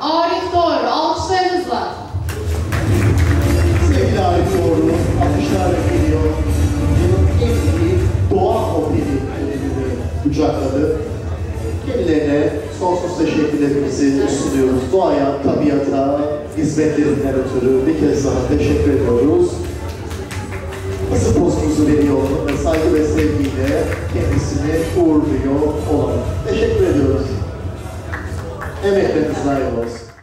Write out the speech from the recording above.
Arif Doğru. Alkışlarınızla. Sevgili Arif Doğru, alkışlarla geliyor. Yılın en iyi doğa operi ödülünü kucakladı. Kendilerine sonsuz teşekkürlerimizi sunuyoruz. Doğaya, tabiata, hizmetlerinden ötürü bir kez daha teşekkür ediyoruz. Nasıl postumuzu veriyor ve saygı ve sevgiyle kendisini uğurluyor olalım. Teşekkür Emmitt Business Writing List.